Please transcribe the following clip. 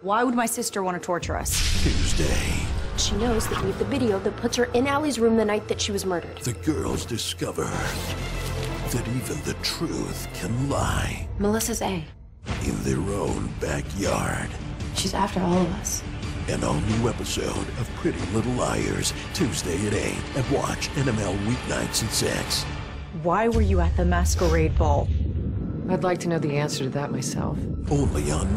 Why would my sister want to torture us? Tuesday, She knows that we have the video that puts her in Ali's room the night that she was murdered. the girls discover that even the truth can lie Melissa's A. in their own backyard. She's after all of us. An all new episode of Pretty Little Liars, Tuesday at 8, and watch NML weeknights at 6. Why were you at the masquerade ball? I'd like to know the answer to that myself. Only on